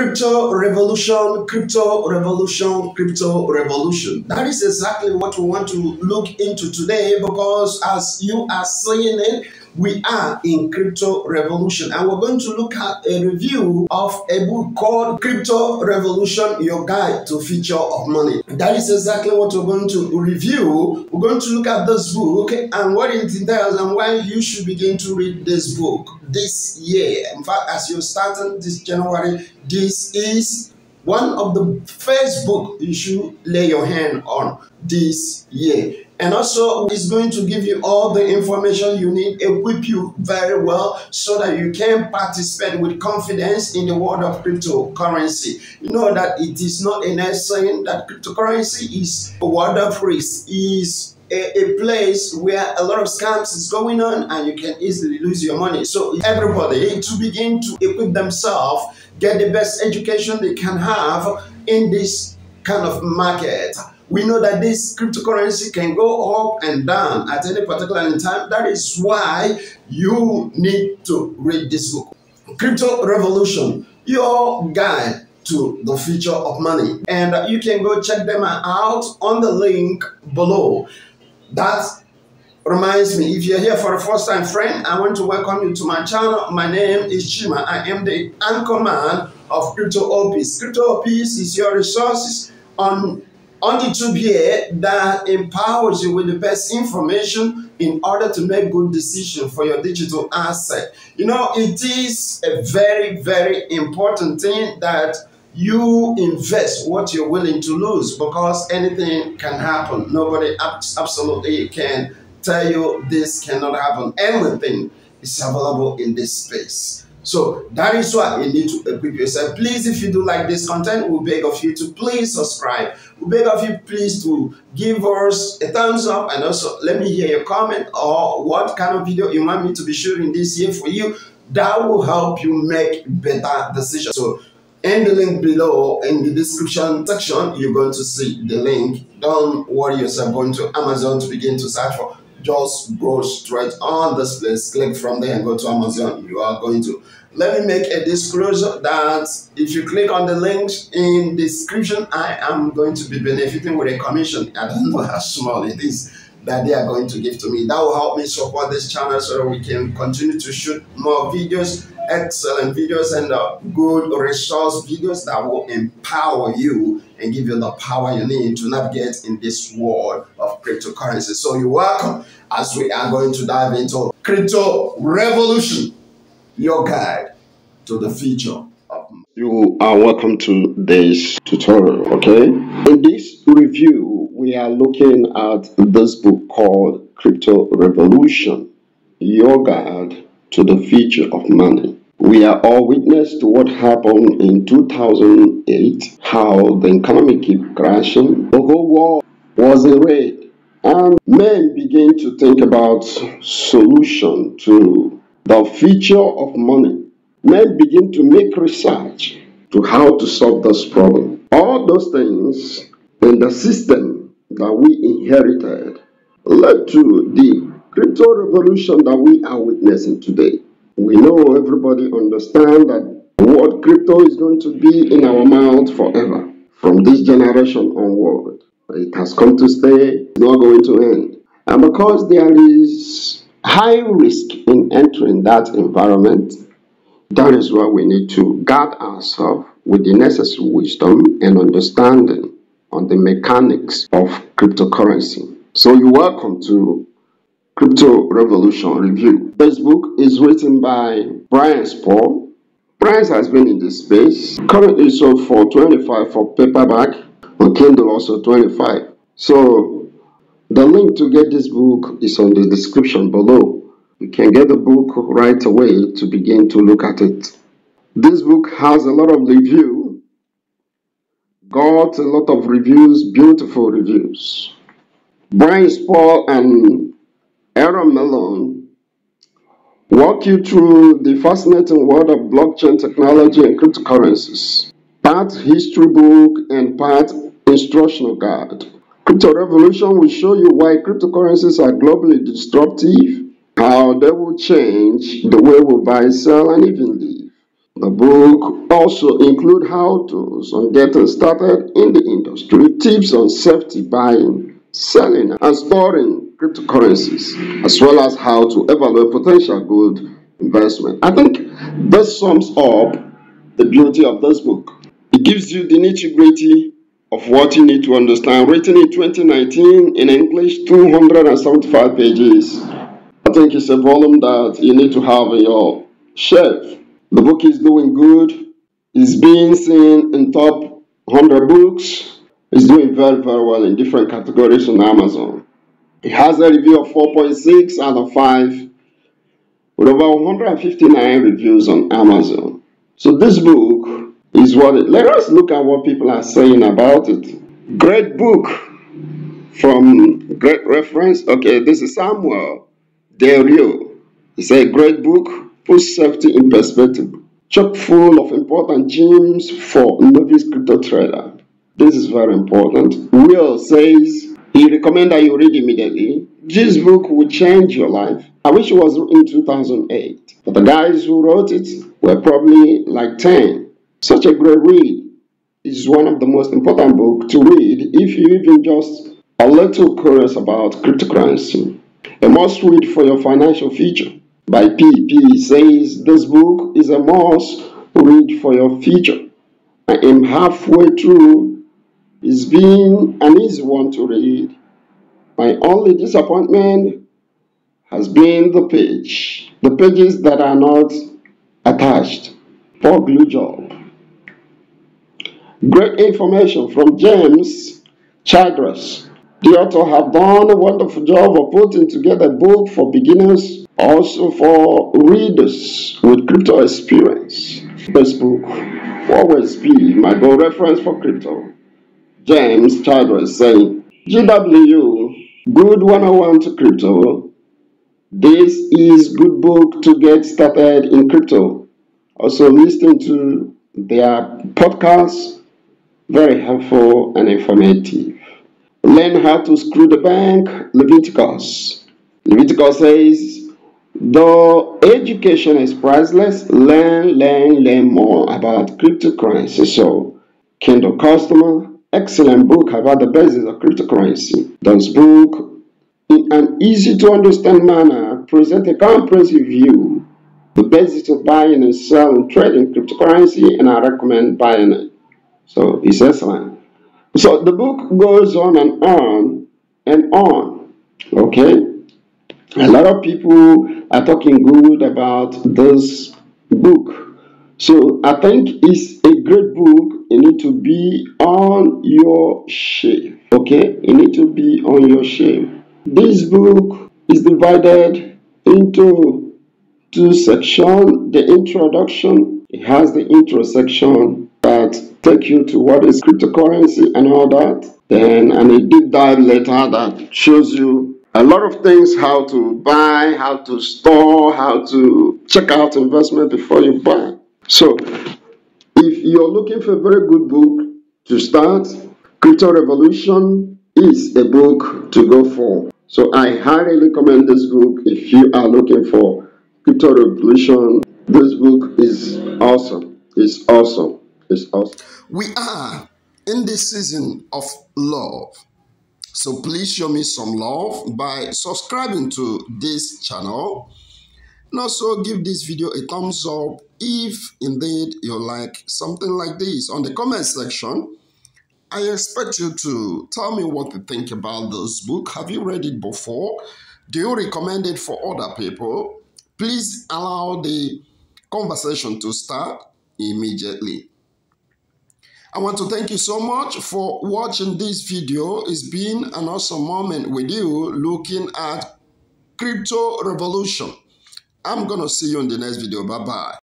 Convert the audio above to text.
Crypto revolution, crypto revolution, crypto revolution. That is exactly what we want to look into today because as you are seeing it, we are in crypto revolution and we're going to look at a review of a book called Crypto Revolution Your Guide to Future of Money. That is exactly what we're going to review. We're going to look at this book and what it entails and why you should begin to read this book this year. In fact, as you're starting this January, this is one of the first book you should lay your hand on this year. And also, it's going to give you all the information you need, equip you very well so that you can participate with confidence in the world of cryptocurrency. You know that it is not a nice saying that cryptocurrency is a world of risk, is a, a, place where a lot of scams is going on and you can easily lose your money. So everybody to begin to equip themselves, get the best education they can have in this kind of market we know that this cryptocurrency can go up and down at any particular time. That is why you need to read this book. Crypto Revolution, your guide to the future of money. And you can go check them out on the link below. That reminds me, if you're here for a first time friend, I want to welcome you to my channel. My name is Chima. I am the anchor man of Crypto Opes. Crypto Opes is your resources on on YouTube here that empowers you with the best information in order to make good decisions for your digital asset. You know, it is a very, very important thing that you invest what you're willing to lose because anything can happen. Nobody absolutely can tell you this cannot happen. Everything is available in this space. So that is why you need to equip yourself. Please, if you do like this content, we beg of you to please subscribe. We beg of you please to give us a thumbs up and also let me hear your comment or what kind of video you want me to be shooting this year for you. That will help you make better decisions. So in the link below in the description section, you're going to see the link. Don't worry yourself going to Amazon to begin to search for just go straight on this place, click from there and go to Amazon. You are going to. Let me make a disclosure that if you click on the links in description, I am going to be benefiting with a commission. I don't know how small it is that they are going to give to me. That will help me support this channel so that we can continue to shoot more videos, excellent videos, and uh, good resource videos that will empower you and give you the power you need to navigate in this world of cryptocurrency. So you're welcome as we are going to dive into crypto revolution, your guide to the future you are welcome to this tutorial, okay? In this review, we are looking at this book called Crypto Revolution, Your Guide to the Future of Money. We are all witness to what happened in 2008, how the economy kept crashing. The whole world was in red, and men began to think about solution to the future of money men begin to make research to how to solve this problem. All those things in the system that we inherited led to the crypto revolution that we are witnessing today. We know everybody understand that what crypto is going to be in our mouth forever from this generation onward. It has come to stay, it's not going to end. And because there is high risk in entering that environment, that is why we need to guard ourselves with the necessary wisdom and understanding on the mechanics of cryptocurrency. So you're welcome to Crypto Revolution Review. This book is written by Brian Spohr. Brian has been in this space. Currently sold for 25 for paperback, on Kindle also 25. So the link to get this book is on the description below. You can get the book right away to begin to look at it. This book has a lot of review, got a lot of reviews, beautiful reviews. Brian Spohr and Aaron Malone walk you through the fascinating world of blockchain technology and cryptocurrencies. Part history book and part instructional guide. Crypto Revolution will show you why cryptocurrencies are globally disruptive how they will change the way we buy, sell, and even live. The book also includes how-tos on getting started in the industry, tips on safety buying, selling and storing cryptocurrencies, as well as how to evaluate potential good investment. I think this sums up the beauty of this book. It gives you the nitty-gritty of what you need to understand. Written in 2019 in English, 275 pages. I think it's a volume that you need to have in your shelf. The book is doing good. It's being seen in top 100 books. It's doing very, very well in different categories on Amazon. It has a review of 4.6 out of 5 with over 159 reviews on Amazon. So this book is what it, let us look at what people are saying about it. Great book from great reference. Okay, this is Samuel Del Rio. It's a great book, puts safety in perspective. Chock full of important gems for novice crypto trader. This is very important. Will says he recommends that you read immediately. This book will change your life. I wish it was in 2008, but the guys who wrote it were probably like 10. Such a great read. It's one of the most important books to read if you even just a little curious about cryptocurrency. A must read for your financial future. By PP says this book is a must read for your future. I am halfway through. It's been an easy one to read. My only disappointment has been the page, the pages that are not attached. Poor glue job. Great information from James Childress. The author have done a wonderful job of putting together a book for beginners, also for readers with crypto experience. This book will always be my go reference for crypto. James Childress saying, GW, good 101 to crypto. This is good book to get started in crypto. Also listening to their podcast, very helpful and informative. Learn how to screw the bank, Leviticus. Leviticus says, though education is priceless, learn, learn, learn more about cryptocurrency. So, Kindle customer, excellent book about the basis of cryptocurrency. This book, in an easy to understand manner, presents a comprehensive view, the basis of buying and selling, trading cryptocurrency, and I recommend buying it. So, it's excellent. So the book goes on and on and on. Okay? A lot of people are talking good about this book. So I think it's a great book. It need to be on your shelf. Okay? It need to be on your shelf. This book is divided into two sections. The introduction, it has the intro section that take you to what is cryptocurrency and all that. Then and a deep dive later that shows you a lot of things how to buy, how to store, how to check out investment before you buy. So if you're looking for a very good book to start, Crypto Revolution is a book to go for. So I highly recommend this book if you are looking for Crypto Revolution. This book is awesome. It's awesome. Awesome. We are in this season of love. So please show me some love by subscribing to this channel. And also give this video a thumbs up if indeed you like something like this. On the comment section, I expect you to tell me what you think about this book. Have you read it before? Do you recommend it for other people? Please allow the conversation to start immediately. I want to thank you so much for watching this video. It's been an awesome moment with you looking at crypto revolution. I'm going to see you in the next video. Bye-bye.